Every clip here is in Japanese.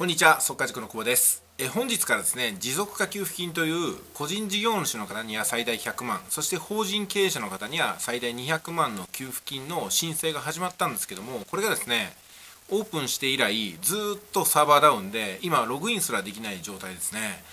こんにちは、速化塾の久保です。え本日からですね、持続化給付金という個人事業主の方には最大100万、そして法人経営者の方には最大200万の給付金の申請が始まったんですけども、これがですね、オープンして以来、ずっとサーバーダウンで、今、ログインすらできない状態ですね。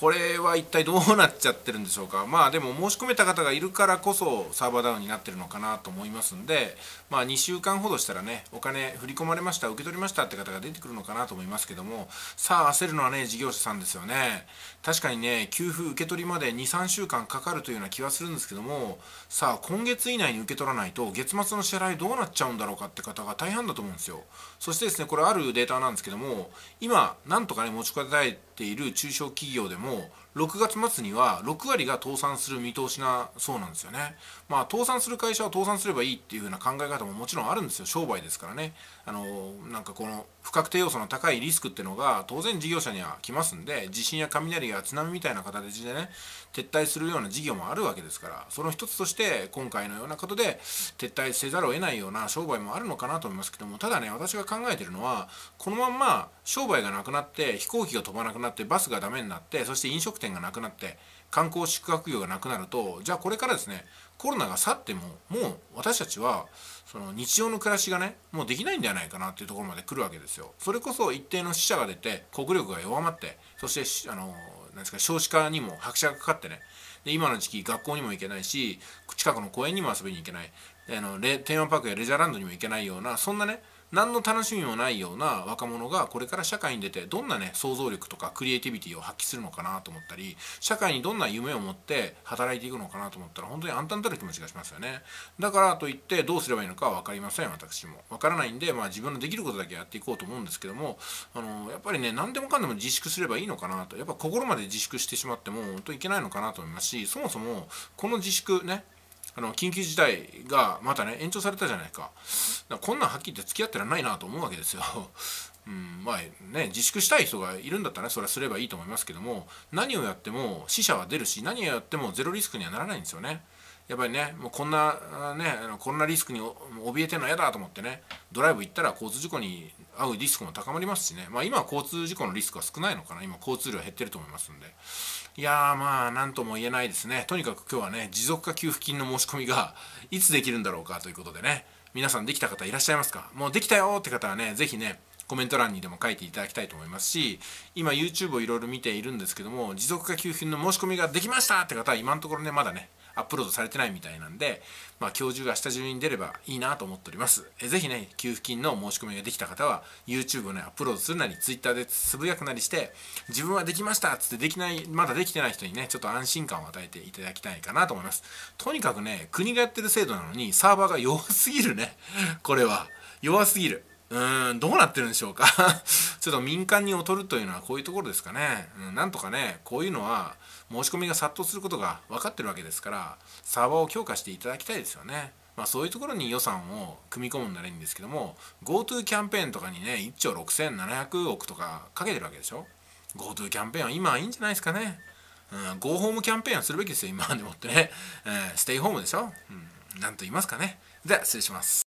これは一体どうなっちゃってるんでしょうか。まあでも申し込めた方がいるからこそサーバーダウンになってるのかなと思いますんでまあ2週間ほどしたらねお金振り込まれました受け取りましたって方が出てくるのかなと思いますけどもさあ焦るのはね事業者さんですよね。確かにね給付受け取りまで23週間かかるというような気はするんですけどもさあ今月以内に受け取らないと月末の支払いどうなっちゃうんだろうかって方が大半だと思うんですよ。そしてですねこれあるデータなんですけども今なんとかね持ちこたえている中小企業でもも6月末には6割が倒産する見通しなそうなんですよね。まあ倒産する会社は倒産すればいいっていう風な考え方ももちろんあるんですよ商売ですからね。あのなんかこの不確定要素の高いリスクっていうのが当然事業者には来ますんで地震や雷や津波みたいな形でね撤退するような事業もあるわけですからその一つとして今回のようなことで撤退せざるを得ないような商売もあるのかなと思いますけどもただね私が考えてるのはこのまんま商売がなくなって飛行機が飛ばなくなってバスがダメになってそしてして飲食店がなくなって観光宿泊業がなくなるとじゃあこれからですねコロナが去ってももう私たちはその日常の暮らしがねもうできないんじゃないかなっていうところまで来るわけですよ。それこそ一定の死者が出て国力が弱まってそしてあのなんですか少子化にも拍車がかかってねで今の時期学校にも行けないし近くの公園にも遊びに行けないあのテーマパークやレジャーランドにも行けないようなそんなね何の楽しみもないような若者がこれから社会に出てどんなね想像力とかクリエイティビティを発揮するのかなと思ったり社会にどんな夢を持って働いていくのかなと思ったら本当に暗淡たる気持ちがしますよね。だからといってどうすればいいのかは分かりません。私も。分からないんで、まあ、自分のできることだけやっていこうと思うんですけどもあのやっぱりね何でもかんでも自粛すればいいのかなと。やっぱ心まで自粛してしまっても本当いけないのかなと思いますしそもそもこの自粛ねあの緊急事態がまたね延長されたじゃないかこんなんはっきり言って付き合ってらんないなと思うわけですよ。うん、まあね自粛したい人がいるんだったらねそれはすればいいと思いますけども何をやっても死者は出るし何をやってもゼロリスクにはならないんですよね。やっぱりねもうこんなねこんなリスクに怯えてるの嫌だと思ってねドライブ行ったら交通事故に遭うリスクも高まりますしね。まあ今は交通事故のリスクは少ないのかな。今交通量減ってると思いますんで。いやーまあ何とも言えないですね。とにかく今日はね持続化給付金の申し込みがいつできるんだろうかということでね。皆さんできた方いらっしゃいますか？もうできたよって方はね是非ねコメント欄にでも書いていただきたいと思いますし今 YouTube をいろいろ見ているんですけども持続化給付金の申し込みができましたって方は今のところねまだねアップロードされてないみたいなんで、まあ、今日中が下中に出ればいいなと思っております。えぜひね、給付金の申し込みができた方は、YouTube をね、アップロードするなり、Twitter でつぶやくなりして、自分はできましたっつってできない、まだできてない人にね、ちょっと安心感を与えていただきたいかなと思います。とにかくね、国がやってる制度なのに、サーバーが弱すぎるね。これは。弱すぎる。うーん、どうなってるんでしょうかちょっと民間に劣るというのはこういうところですかね。うん、なんとかね、こういうのは申し込みが殺到することが分かってるわけですから、サーバーを強化していただきたいですよね。まあそういうところに予算を組み込むんならいいんですけども、GoTo キャンペーンとかにね、1兆6700億とかかけてるわけでしょ。GoTo キャンペーンは今はいいんじゃないですかね。うん、ゴーホームキャンペーンはするべきですよ、今までもってね。えー、ステイホームでしょ。うん、なんと言いますかね。では、失礼します。